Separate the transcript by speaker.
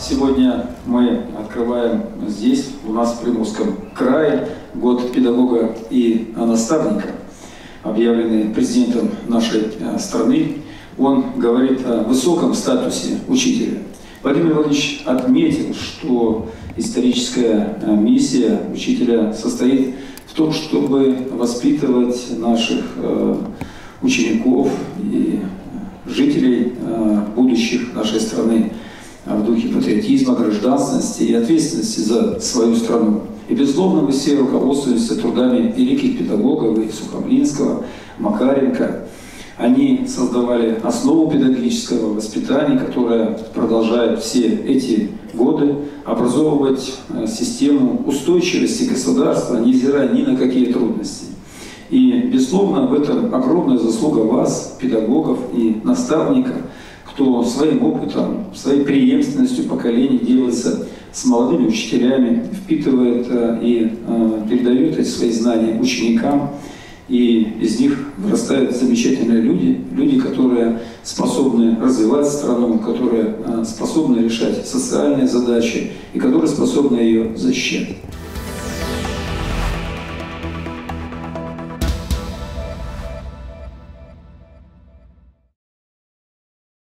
Speaker 1: Сегодня мы открываем здесь, у нас в Приморском крае, год педагога и наставника, объявленный президентом нашей э, страны. Он говорит о высоком статусе учителя. Владимир Владимирович отметил, что историческая э, миссия учителя состоит в том, чтобы воспитывать наших э, учеников и жителей будущих нашей страны в духе патриотизма, гражданственности и ответственности за свою страну. И, безусловно, мы все руководствуемся трудами великих педагогов и Сухомлинского, Макаренко. Они создавали основу педагогического воспитания, которая продолжает все эти годы образовывать э, систему устойчивости государства, невзирая ни на какие трудности. И, безусловно, в этом огромная заслуга вас, педагогов и наставников – кто своим опытом, своей преемственностью поколений делается с молодыми учителями, впитывает э, и э, передает эти свои знания ученикам, и из них вырастают замечательные люди, люди, которые способны развивать страну, которые э, способны решать социальные задачи и которые способны ее защищать.